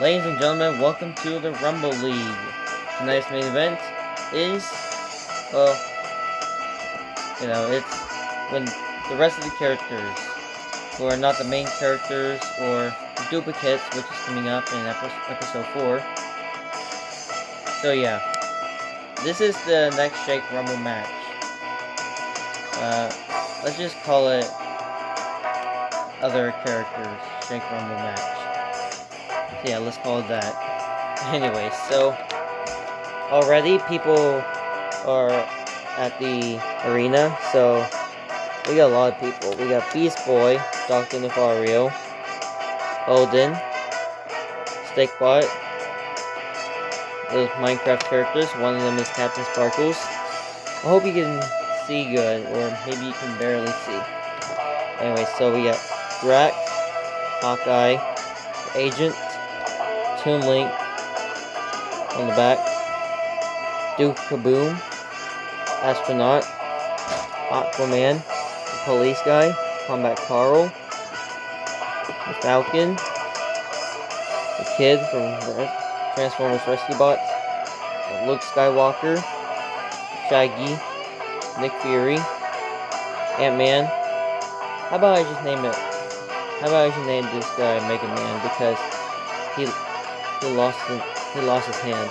Ladies and gentlemen, welcome to the Rumble League. Tonight's main event is, well, you know, it's when the rest of the characters who are not the main characters or duplicates, which is coming up in episode 4. So yeah, this is the next Shake Rumble match. Uh, let's just call it other characters Shake Rumble match. Yeah, let's call it that. Anyway, so already people are at the arena, so we got a lot of people. We got Beast Boy, Dr. Nefario, Odin, Stickbot, those Minecraft characters. One of them is Captain Sparklez. I hope you can see good, or maybe you can barely see. Anyway, so we got Drax, Hawkeye, Agent, Toon Link on the back, Duke Kaboom, Astronaut, Aquaman, the Police Guy, Combat Carl, the Falcon, the Kid from Transformers Rescue Bots, Luke Skywalker, Shaggy, Nick Fury, Ant-Man. How about I just name it? How about I just name this guy Mega Man because he he lost his, he lost his hand.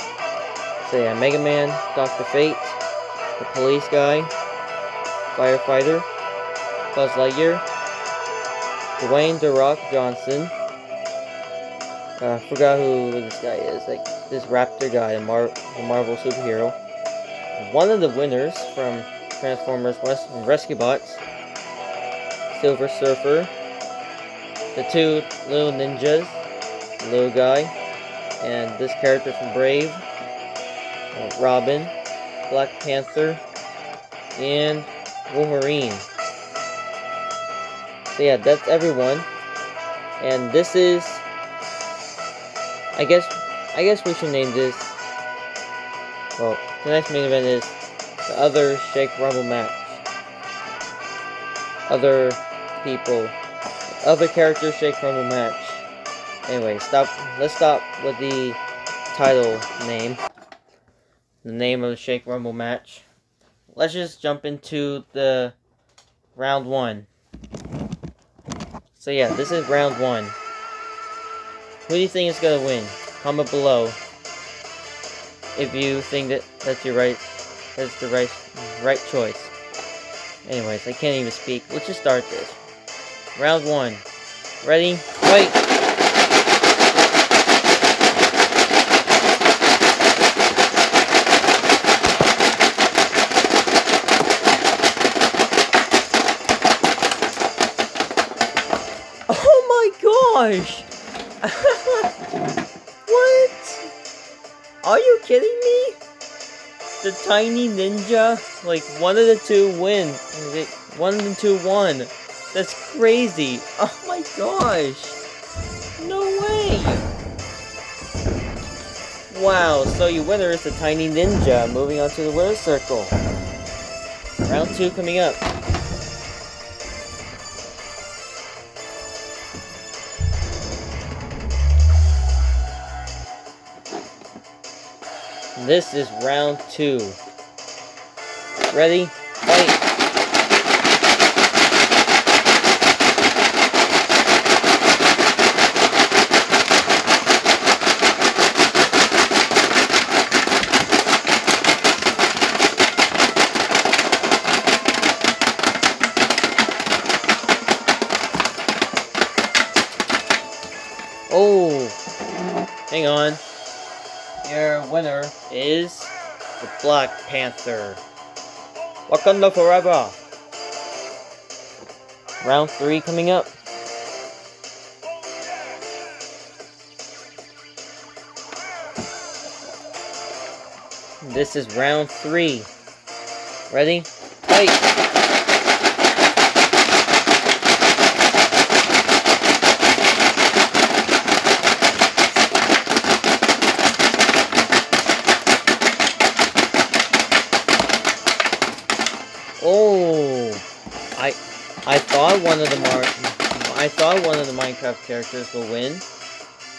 So yeah, Mega Man, Doctor Fate, the police guy, firefighter, Buzz Lightyear, Dwayne The Rock Johnson. Uh, I forgot who this guy is. Like this Raptor guy, the, Mar- Marvel superhero. One of the winners from Transformers Res- Rescue Bots, Silver Surfer, the two little ninjas, the little guy, and this character from Brave, Robin, Black Panther, and Wolverine. So yeah, that's everyone. And this is I guess I guess we should name this well, tonight's main event is the other Shake Rumble match. Other people other characters Shake Rumble match. Anyway, stop let's stop with the title name. The name of the Shake Rumble match. Let's just jump into the round one. So yeah, this is round one. Who do you think is gonna win? Comment below if you think that that's your right that's the right right choice. Anyways, I can't even speak. Let's just start this. Round one. Ready? Fight! Kidding me? The tiny ninja, like one of the two win. One of the two won. That's crazy. Oh my gosh. No way. Wow, so your winner is the tiny ninja. Moving on to the winner's circle. Round two coming up. This is round two. Ready? Fight! Is the Black Panther. Wakanda forever. Round three coming up. This is round three. Ready? Fight! Thought one of the Mar I thought one of the Minecraft characters will win.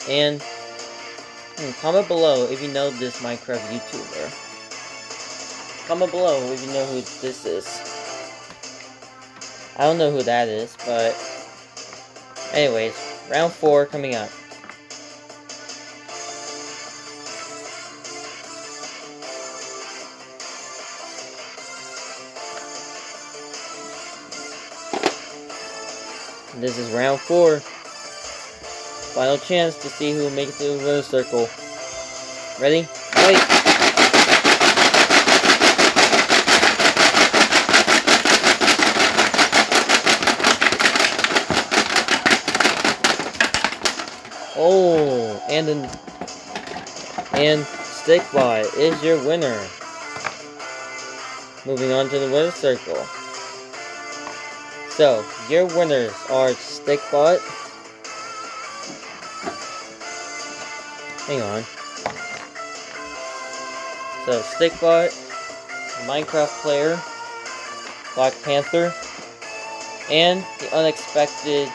And hmm, comment below if you know this Minecraft YouTuber. Comment below if you know who this is. I don't know who that is, but anyways, round four coming up. This is round four. Final chance to see who makes it to the circle. Ready? Fight! Oh, and then, and Stickbot is your winner. Moving on to the winner's circle. So, your winners are Stickbot. Hang on. So, Stickbot, Minecraft player, Black Panther, and the unexpected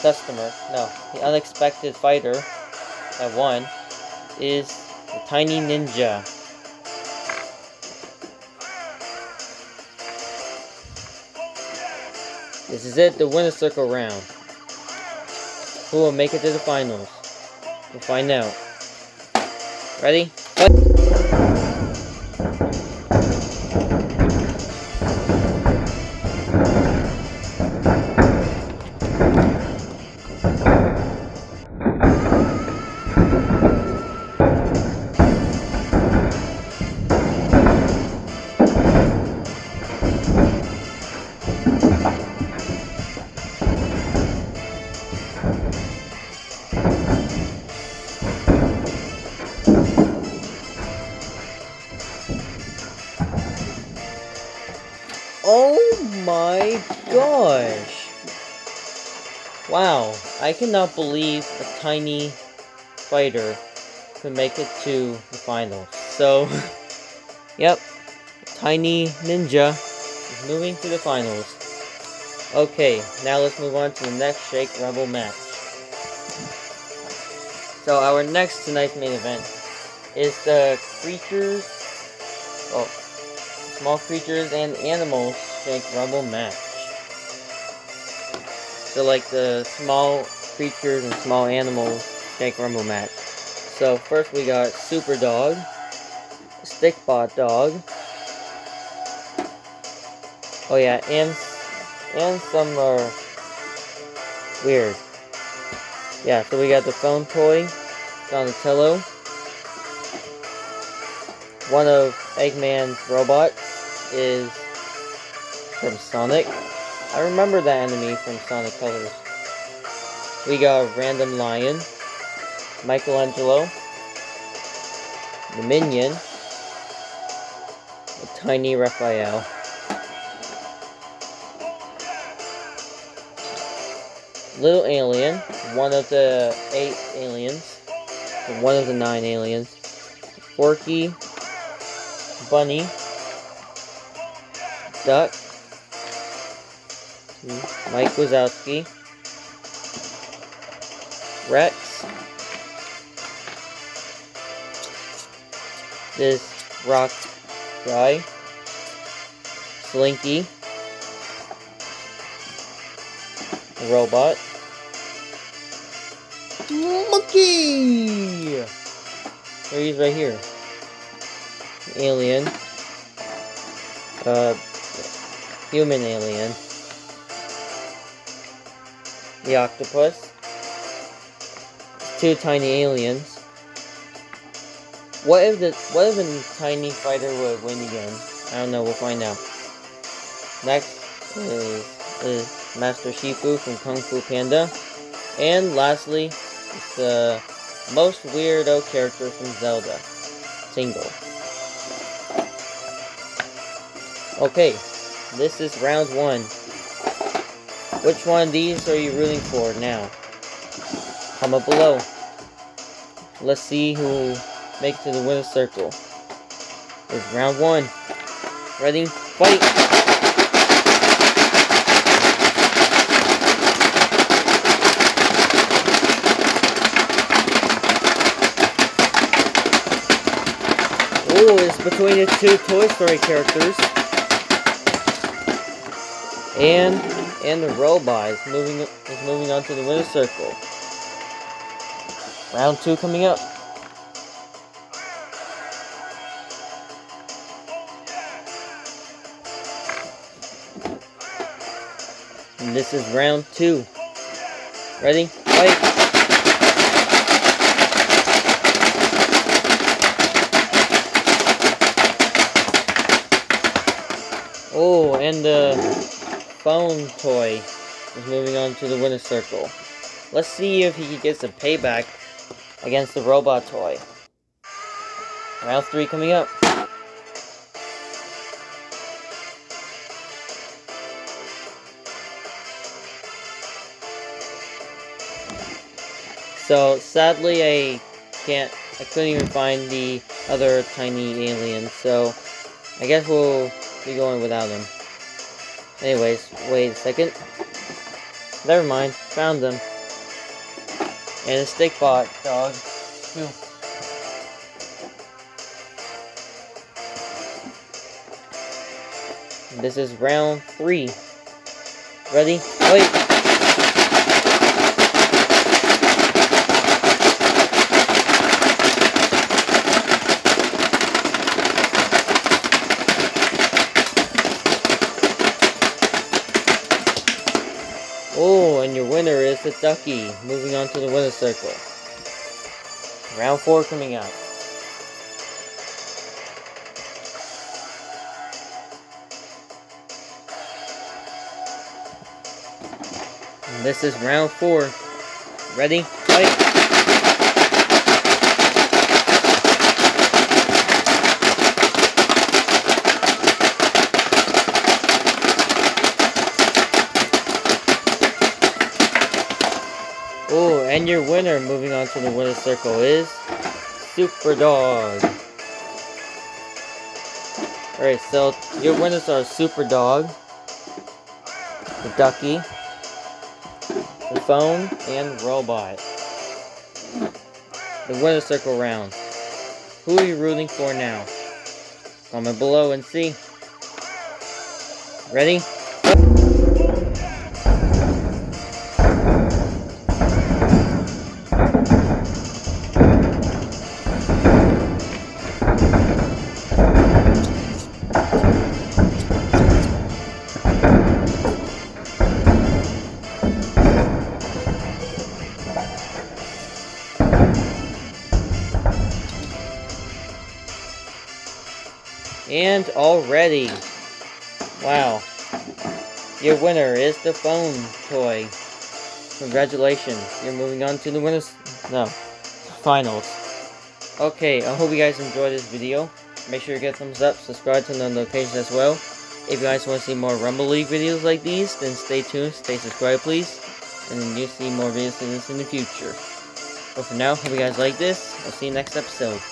customer, no, the unexpected fighter that won is the Tiny Ninja. This is it, the winner circle round. Who will make it to the finals? We'll find out. Ready? Fight! Oh my gosh! Wow, I cannot believe a tiny fighter could make it to the finals. So, yep, Tiny Ninja is moving to the finals. Okay, now let's move on to the next Shake Rumble match. So our next tonight's main event is the creatures, oh, small creatures and animals Shake Rumble match. So like the small creatures and small animals Shake Rumble match. So first we got Super Dog, Stickbot Dog. Oh yeah, and and some are weird. Yeah, so we got the phone toy, Donatello. One of Eggman's robots is from Sonic. I remember that enemy from Sonic Colors. We got a Random Lion, Michelangelo, the Minion, a Tiny Raphael. Little Alien, one of the eight aliens, one of the nine aliens. Forky, Bunny, Duck, Mike Wazowski, Rex, this rock guy, Slinky, robot, Monkey! There he's right here. Alien. Uh, human alien. The octopus. Two tiny aliens. What if the what if a tiny fighter would win again? I don't know, we'll find out. Next is, is Master Shifu from Kung Fu Panda. And lastly, the most weirdo character from Zelda. Tingle. Okay, this is round one. Which one of these are you rooting for now? Comment below. Let's see who makes it to the winner's circle. It's round one. Ready? Fight! Oh, it's between the two Toy Story characters. And and the robot is moving is moving on to the winner's circle. Round two coming up. And this is round two. Ready? Fight! Oh, and the phone toy is moving on to the winner's circle. Let's see if he gets a payback against the robot toy. Round three coming up. So sadly I can't I couldn't even find the other tiny alien, so I guess we'll be going without him. Anyways, wait a second. Never mind, found them. And a stick bot dog. This is round three. Ready? Wait! The Ducky, moving on to the winner's circle. Round 4 coming up. And this is round 4. Ready? Fight! Oh, and your winner moving on to the winner's circle is Super Dog. Alright, so your winners are Super Dog, the Ducky, the Phone, and Robot. The winner's circle round. Who are you rooting for now? Comment below and see. Ready? And already, wow, your winner is the phone toy. Congratulations, you're moving on to the winners, no, finals. Okay, I hope you guys enjoyed this video. Make sure give a thumbs up, subscribe to the notifications as well. If you guys want to see more Rumble League videos like these, then stay tuned, stay subscribed please, and then you'll see more videos like this in the future. But for now, hope you guys like this. I'll see you next episode.